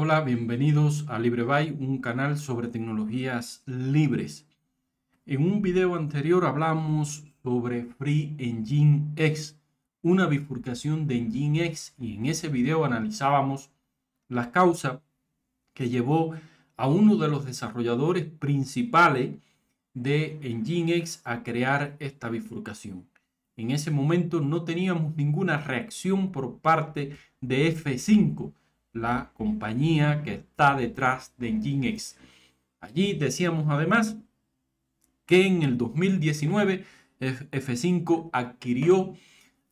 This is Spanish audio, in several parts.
Hola, bienvenidos a LibreBuy, un canal sobre tecnologías libres. En un video anterior hablamos sobre Free Engine X, una bifurcación de Engine X, y en ese video analizábamos la causa que llevó a uno de los desarrolladores principales de Engine X a crear esta bifurcación. En ese momento no teníamos ninguna reacción por parte de F5, la compañía que está detrás de Nginx. Allí decíamos además que en el 2019 F5 adquirió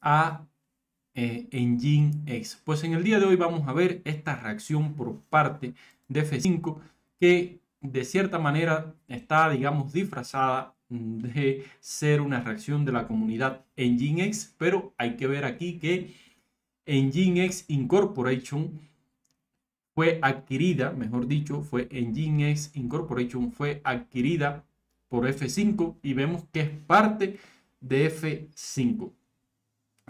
a eh, Nginx. Pues en el día de hoy vamos a ver esta reacción por parte de F5 que de cierta manera está, digamos, disfrazada de ser una reacción de la comunidad Nginx, pero hay que ver aquí que Nginx Incorporation fue adquirida, mejor dicho, fue Nginx Incorporation, fue adquirida por F5 y vemos que es parte de F5.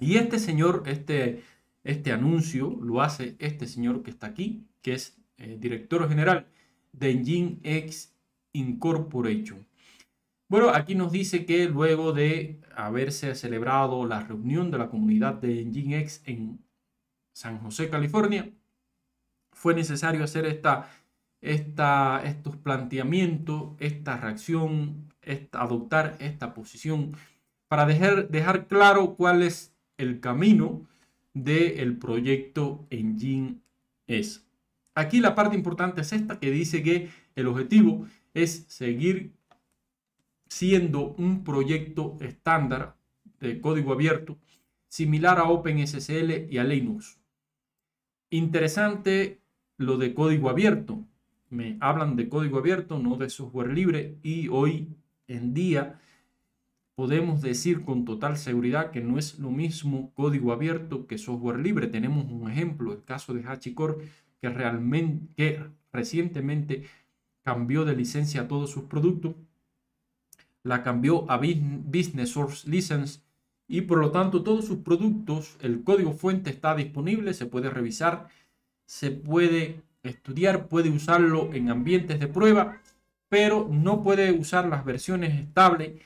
Y este señor, este, este anuncio lo hace este señor que está aquí, que es eh, director general de Nginx Incorporation. Bueno, aquí nos dice que luego de haberse celebrado la reunión de la comunidad de Nginx en San José, California, fue necesario hacer esta, esta, estos planteamientos, esta reacción, adoptar esta posición para dejar, dejar claro cuál es el camino del proyecto Engine S. Aquí la parte importante es esta que dice que el objetivo es seguir siendo un proyecto estándar de código abierto similar a OpenSSL y a Linux. Interesante lo de código abierto. Me hablan de código abierto, no de software libre. Y hoy en día podemos decir con total seguridad que no es lo mismo código abierto que software libre. Tenemos un ejemplo, el caso de HashiCorp, que realmente, que recientemente cambió de licencia a todos sus productos, la cambió a Business Source License y por lo tanto todos sus productos, el código fuente está disponible, se puede revisar se puede estudiar, puede usarlo en ambientes de prueba, pero no puede usar las versiones estables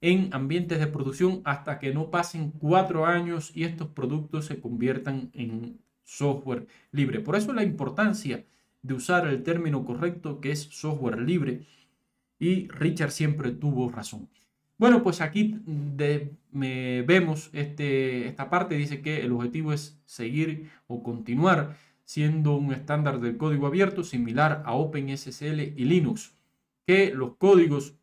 en ambientes de producción hasta que no pasen cuatro años y estos productos se conviertan en software libre. Por eso la importancia de usar el término correcto que es software libre y Richard siempre tuvo razón. Bueno, pues aquí me vemos este, esta parte, dice que el objetivo es seguir o continuar siendo un estándar del código abierto similar a OpenSSL y Linux, que los códigos,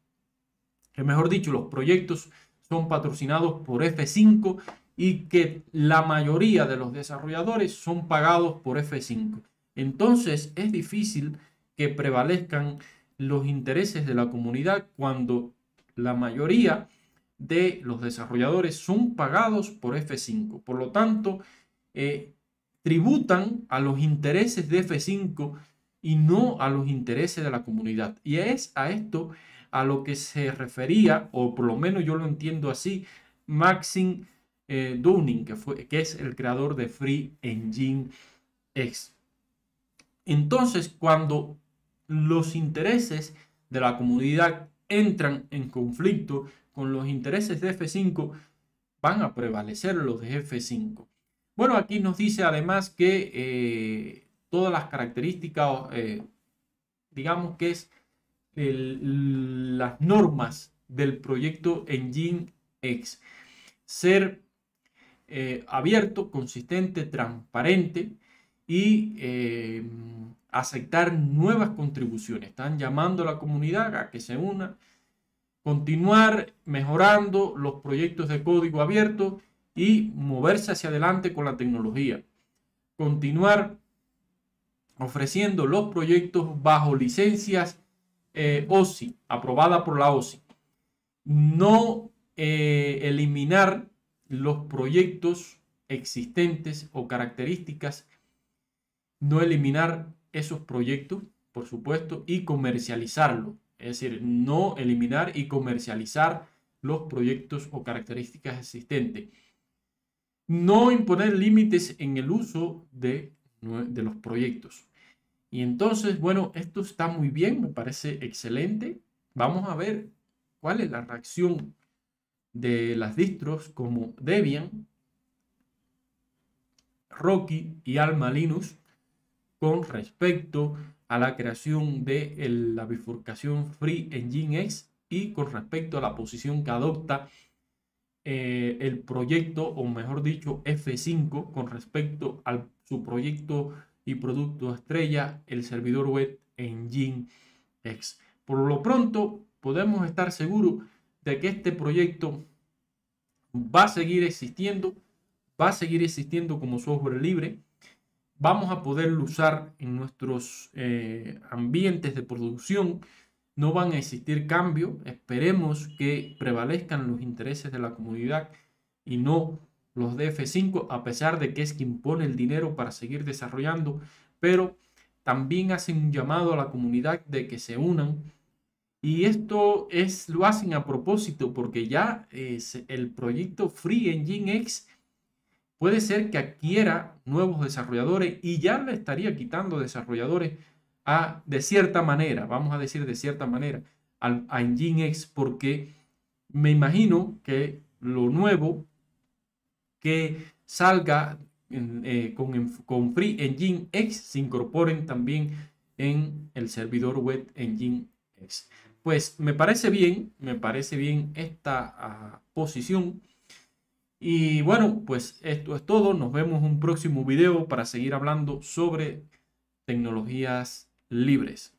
que mejor dicho, los proyectos son patrocinados por F5 y que la mayoría de los desarrolladores son pagados por F5. Entonces es difícil que prevalezcan los intereses de la comunidad cuando la mayoría de los desarrolladores son pagados por F5. Por lo tanto, eh, tributan a los intereses de F5 y no a los intereses de la comunidad. Y es a esto a lo que se refería, o por lo menos yo lo entiendo así, Maxim eh, Downing, que, fue, que es el creador de Free Engine X. Entonces, cuando los intereses de la comunidad entran en conflicto con los intereses de F5, van a prevalecer los de F5. Bueno, aquí nos dice además que eh, todas las características, eh, digamos que es las normas del proyecto Engine X. Ser eh, abierto, consistente, transparente y aceptar nuevas contribuciones. Están llamando a la comunidad a que se una, continuar mejorando los proyectos de código abierto y moverse hacia adelante con la tecnología. Continuar ofreciendo los proyectos bajo licencias eh, OSI, aprobada por la OSI. No eh, eliminar los proyectos existentes o características, no eliminar esos proyectos, por supuesto, y comercializarlo. Es decir, no eliminar y comercializar los proyectos o características existentes no imponer límites en el uso de, los proyectos. Y entonces, bueno, esto está muy bien, me parece excelente. Vamos a ver cuál es la reacción de las distros como Debian, Rocky y Alma Linux con respecto a la creación de la bifurcación Free Engine X y con respecto a la posición que adopta eh, el proyecto, o mejor dicho, F5 con respecto a su proyecto y producto estrella, el servidor web Engine X. Por lo pronto, podemos estar seguros de que este proyecto va a seguir existiendo, va a seguir existiendo como software libre. Vamos a poderlo usar en nuestros eh, ambientes de producción. No van a existir cambios. Esperemos que prevalezcan los intereses de la comunidad y no los de F5, a pesar de que es quien pone el dinero para seguir desarrollando. Pero también hacen un llamado a la comunidad de que se unan y esto es, lo hacen a propósito porque ya es el proyecto Free Engine X puede ser que adquiera nuevos desarrolladores y ya le estaría quitando desarrolladores de cierta manera, vamos a decir de cierta manera, a, a Engine X porque me imagino que lo nuevo que salga eh, con, con Free Engine X se incorporen también en el servidor web Engine X. Pues me parece bien, me parece bien esta ah, posición. Y bueno, pues esto es todo. Nos vemos en un próximo video para seguir hablando sobre tecnologías libres.